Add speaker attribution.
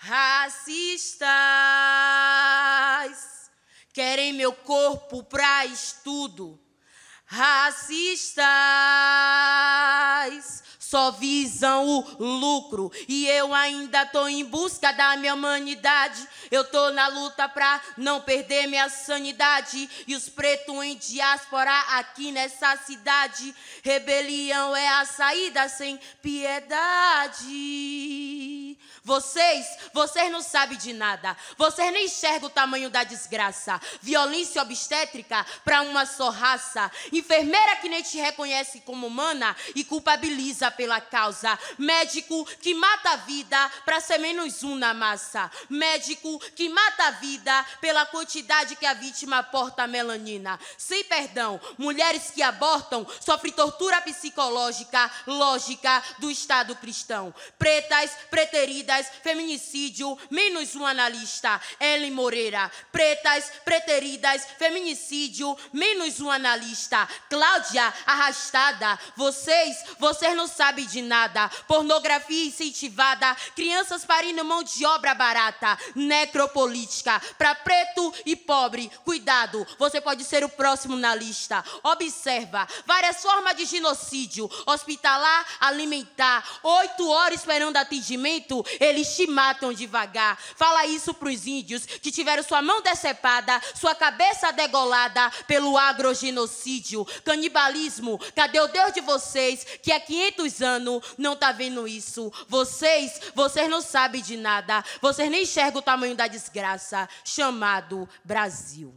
Speaker 1: Racistas querem meu corpo para estudo. Racistas só visam o lucro e eu ainda tô em busca da minha humanidade. Eu tô na luta pra não perder minha sanidade e os pretos em diáspora aqui nessa cidade. Rebelião é a saída sem piedade. Vocês, vocês não sabem de nada. Vocês nem enxergam o tamanho da desgraça. Violência obstétrica para uma só raça. Enfermeira que nem te reconhece como humana e culpabiliza pela causa. Médico que mata a vida para ser menos um na massa. Médico que mata a vida pela quantidade que a vítima porta melanina. Sem perdão, mulheres que abortam sofrem tortura psicológica, lógica do Estado cristão. Pretas, preteridas, feminicídio, menos um analista. Ellen Moreira. Pretas, preteridas, feminicídio, menos um analista. Cláudia, arrastada. Vocês, vocês não sabem de nada. Pornografia incentivada. Crianças parindo mão de obra barata. Necropolítica. Para preto e pobre. Cuidado, você pode ser o próximo na lista. Observa. Várias formas de genocídio. Hospitalar, alimentar. Oito horas esperando atendimento. Eles te matam devagar. Fala isso para os índios que tiveram sua mão decepada, sua cabeça degolada pelo agrogenocídio. Canibalismo. Cadê o Deus de vocês que há 500 anos não tá vendo isso? Vocês, vocês não sabem de nada. Vocês nem enxergam o tamanho da desgraça chamado Brasil.